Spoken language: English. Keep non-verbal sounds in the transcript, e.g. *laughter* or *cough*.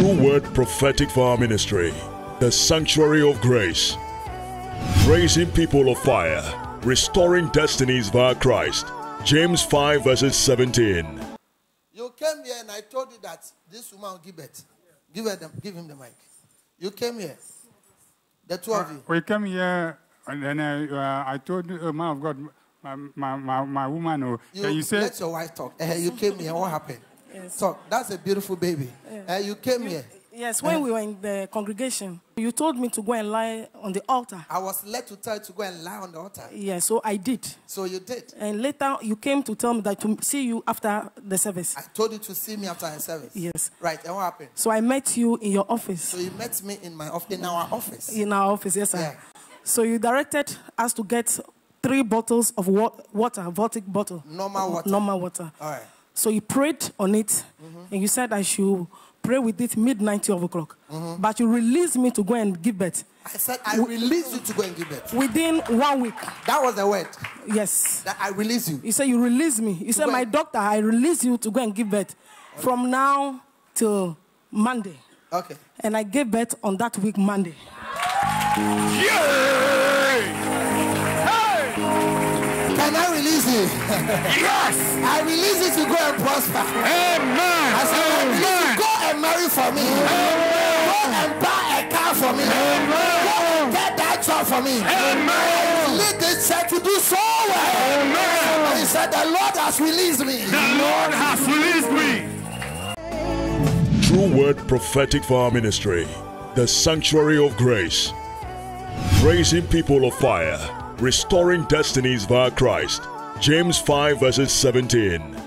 True Word Prophetic Fire Ministry, the Sanctuary of Grace, raising people of fire, restoring destinies via Christ. James 5 verses 17. You came here and I told you that this woman will give it. Give her the, give him the mic. You came here. The two of you. We came here, and then uh, uh, I told the man of God, my, my, my, my woman, oh, You, uh, you said, let your wife talk. Eh, you came here. What happened? Yes. Talk. That's a beautiful baby. Eh, you came here. Yes, when we were in the congregation, you told me to go and lie on the altar. I was led to tell you to go and lie on the altar. Yes, so I did. So you did. And later you came to tell me that to see you after the service. I told you to see me after the service. Yes. Right. And what happened? So I met you in your office. So you met me in my office, in our office. In our office, yes, sir. Yeah. So you directed us to get three bottles of wa- water, Voltic bottle. Normal water. Normal water. All right. So you prayed on it, Mm-hmm. and you said I should pray with it midnight, 12 o'clock. Mm-hmm. But you released me to go and give birth I said I released you to go and give birth. within one week. That was the word. Yes. That I release you. You said you release me. You said, my and- doctor, I release you to go and give birth from now till Monday. Okay. And I gave birth on that week, Monday. Can I release you? Yes! *laughs* I release you to go and prosper. Amen! I said, I you Amen! go and marry for me. Go and buy a car for me. Go and get that job for me. Amen! Lead this church to do so well. Amen! And he said, The Lord has released me. The Lord has released me! True Word Prophetic Fire Ministry, the Sanctuary of Grace, raising people of fire, restoring destinies via Christ. James 5 verses 17.